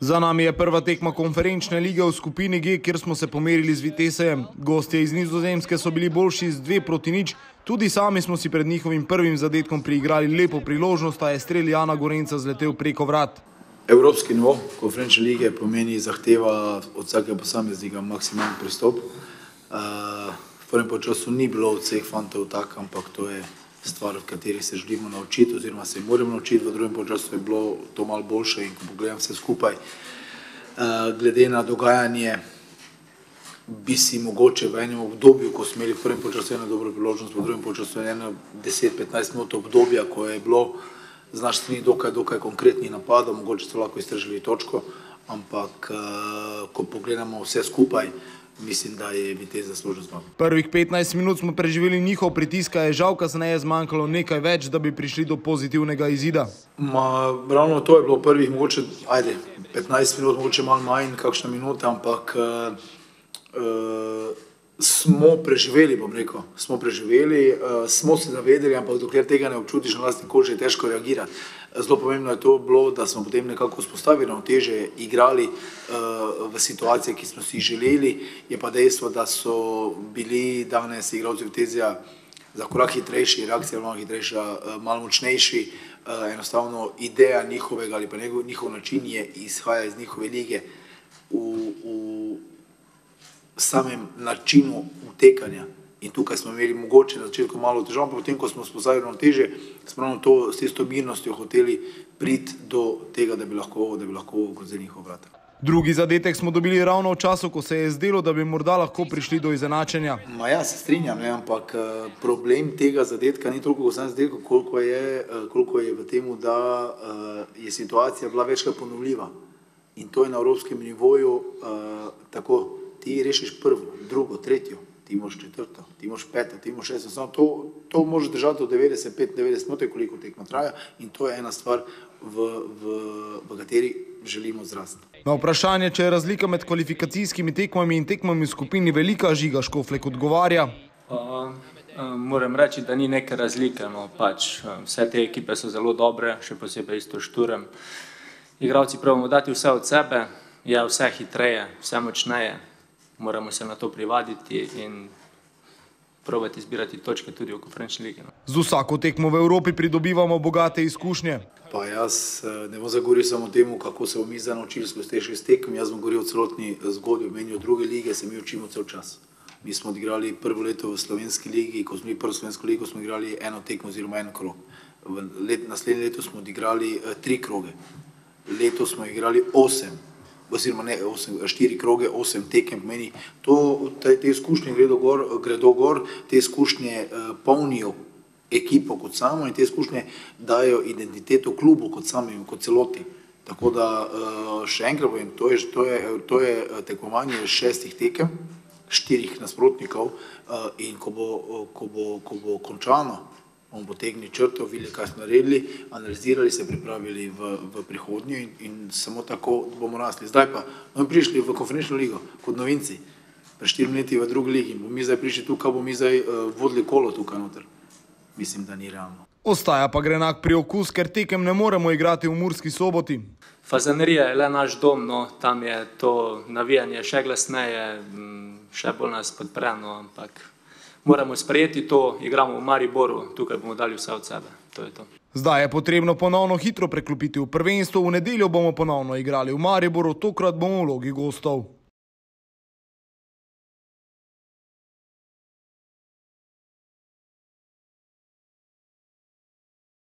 Za nami je prva tekma konferenčne lige v skupini G, kjer smo se pomerili z Vitesejem. Gostje iz Nizozemske so bili boljši z dve proti nič, tudi sami smo si pred njihovim prvim zadetkom priigrali lepo priložnost, a je strel Jana Gorenca zletel preko vrat. Evropski nivo konferenčne lige pomeni zahteva od vsakega posameznika maksimalen pristop. Uh, v prvem času ni bilo od vseh fantov tako, ampak to je stvar, v kateri se želimo naučiti, oziroma se moramo naučiti, v drugem času je bilo to malo boljše in ko pogledam vse skupaj, uh, glede na dogajanje, bi si mogoče v enem obdobju, ko smo imeli v prvem času eno dobro priložnost, v drugem času eno 10-15 minut obdobja, ko je bilo z naše strani dokaj, dokaj konkretnih napadov, mogoče so lahko iztržili točko, ampak uh, ko pogledamo vse skupaj, mislim, da je Vitez zaslužil zmago. Prvih 15 minut smo preživeli njihov pritisk, a je žal kasneje zmanjkalo nekaj več, da bi prišli do pozitivnega izida. Ma, ravno to je bilo prvih, mogoče, ajde, 15 minut, mogoče malo manj, kakšna minuta, ampak uh, uh, smo preživeli, bom rekel, smo preživeli, uh, smo se zavedeli, ampak dokler tega ne občutiš na lastni koži, je težko reagirati. Zelo pomembno je to bilo, da smo potem nekako vzpostavili ravnoteže, igrali uh, v situacije, ki smo si želeli. Je pa dejstvo, da so bili danes igralci Vitezija za korak hitrejši, reakcija malo hitrejša, uh, malo močnejši. Uh, enostavno ideja njihovega ali pa njegov, njihov način je izhaja iz njihove lige v, v samem načinu utekanja. In tukaj smo imeli mogoče na začetku malo težav, potem ko smo spoznali ravnoteže, smo ravno to s tisto mirnostjo hoteli priti do tega, da bi lahko, da bi lahko za njihov vrat. Drugi zadetek smo dobili ravno v času, ko se je zdelo, da bi morda lahko prišli do izenačenja. Ma ja, se strinjam, ne, ampak problem tega zadetka ni toliko v samem zadetku, koliko je, koliko je v tem, da je situacija bila večkrat ponovljiva. In to je na evropskem nivoju tako, ti rešiš prvo, drugo, tretjo, ti imaš četrto, ti imaš peto, ti imaš šesto, samo to, to možeš držati do 95, 90 minut, koliko tekma traja in to je ena stvar, v, v, v kateri želimo zrasti. Na vprašanje, če je razlika med kvalifikacijskimi tekmami in tekmami v skupini velika, Žiga Škoflek odgovarja. Uh, moram reči, da ni neke razlike. No, pač, vse te ekipe so zelo dobre, še posebej isto šturem. Igravci pravimo dati vse od sebe, je vse hitreje, vse močneje, moramo se na to privaditi in probati zbirati točke tudi v konferenčni ligi. No. Z vsako tekmo v Evropi pridobivamo bogate izkušnje. Pa jaz ne bom zagovoril samo temu, kako se bomo mi zdaj naučili skozi te šest tekem, jaz bom govoril o celotni zgodbi, meni od druge lige se mi učimo cel čas. Mi smo odigrali prvo leto v slovenski ligi, ko smo bili prvo slovensko ligo, smo igrali eno tekmo oziroma en krog. V let, naslednje leto smo odigrali uh, tri kroge. Leto smo igrali osem oziroma ne, osem, štiri kroge, osem tekem pomeni, to, te, te izkušnje gredo gor, gredo gor, te izkušnje uh, polnijo ekipo kot samo in te izkušnje dajo identiteto klubu kot samim, kot celoti. Tako da uh, še enkrat povem, to je, to je, to je tekmovanje šestih tekem, štirih nasprotnikov uh, in ko bo, ko bo, ko bo končano, bomo potegnili črto, videli, kaj smo naredili, analizirali se, pripravili v, v prihodnje in, in samo tako bomo rasli. Zdaj pa bomo prišli v konferenčno ligo kot novinci, pred štirimi leti v drugi ligi, bomo mi zdaj prišli tukaj, bomo mi zdaj uh, vodili kolo tukaj noter. Mislim, da ni realno. Ostaja pa grenak pri okus, ker tekem ne moremo igrati v Murski soboti. Fazanerija je le naš dom, no, tam je to navijanje še glasneje, še bolj nas podpreno, ampak moramo sprejeti to, igramo v Mariboru, tukaj bomo dali vse od sebe. To je to. Zdaj je potrebno ponovno hitro preklopiti v prvenstvo, v nedeljo bomo ponovno igrali v Mariboru, tokrat bomo v vlogi gostov.